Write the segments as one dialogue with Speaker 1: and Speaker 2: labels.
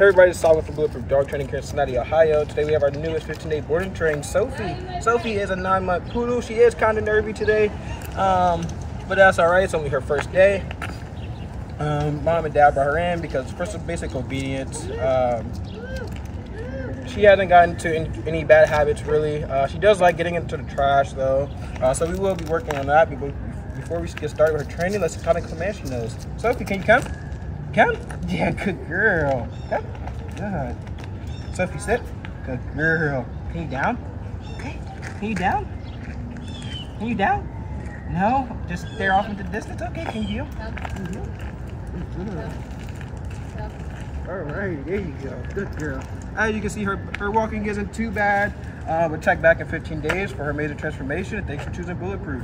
Speaker 1: Hey everybody, it's Solomon from Dog Training here in Cincinnati, Ohio. Today we have our newest 15-day boarding train, Sophie. Sophie is a nine-month poodle. She is kind of nervy today, um, but that's all right. It's only her first day. Um, Mom and Dad brought her in because first some basic obedience. Um, she hasn't gotten to any bad habits really. Uh, she does like getting into the trash though, uh, so we will be working on that. Before we get started with her training, let's kind of command she knows. Sophie, can you come? Come. Yeah, good girl. Come. Good. Sophie, sit. Good girl. Can you down? Okay. Can you down? Can you down? No? Just stare off into the distance? Okay, can you? All right, there you go. Good girl. As you can see, her, her walking isn't too bad. Uh, we'll check back in 15 days for her major transformation. Thanks for choosing Bulletproof.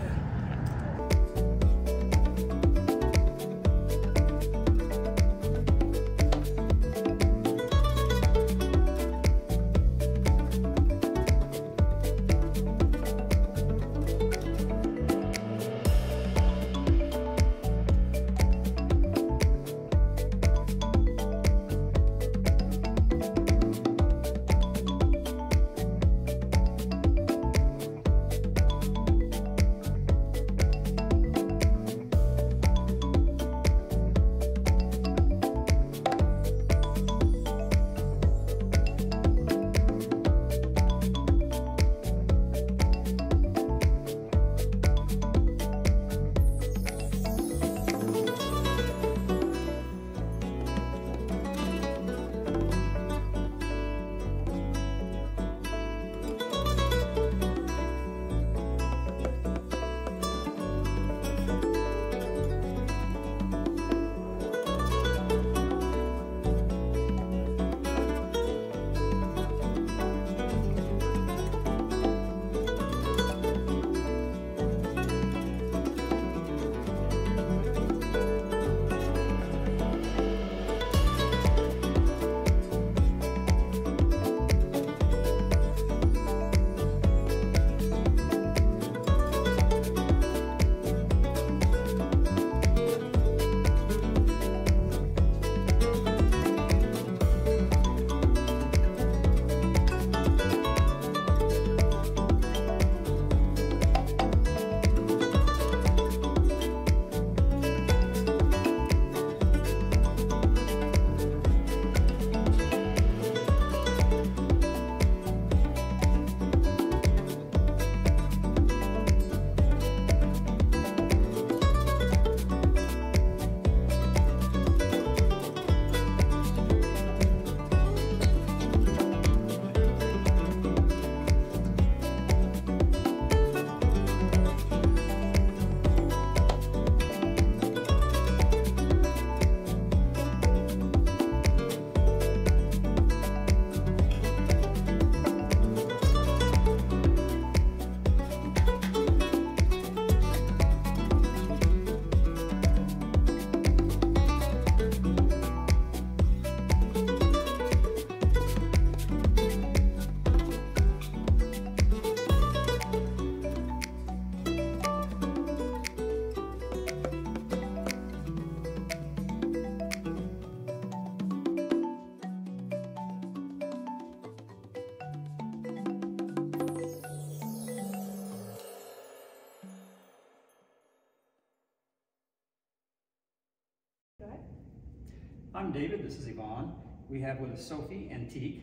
Speaker 2: I'm David, this is Yvonne. We have with us Sophie and Teak.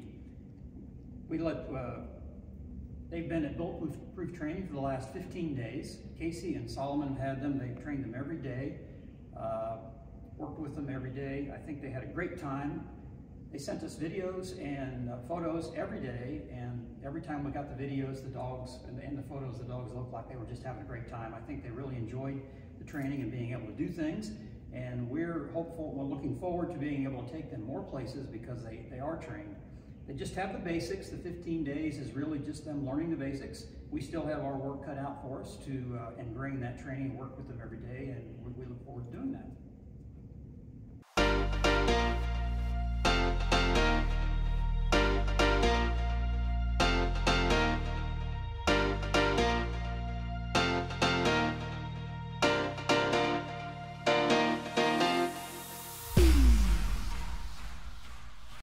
Speaker 2: We let, uh, they've been at bulletproof proof training for the last 15 days. Casey and Solomon had them, They've trained them every day, uh, worked with them every day. I think they had a great time. They sent us videos and uh, photos every day, and every time we got the videos, the dogs, and the, and the photos, the dogs looked like they were just having a great time. I think they really enjoyed the training and being able to do things. And we're hopeful, we're looking forward to being able to take them more places because they, they are trained. They just have the basics. The 15 days is really just them learning the basics. We still have our work cut out for us to uh, ingrain that training and work with them every day, and we, we look forward to doing that.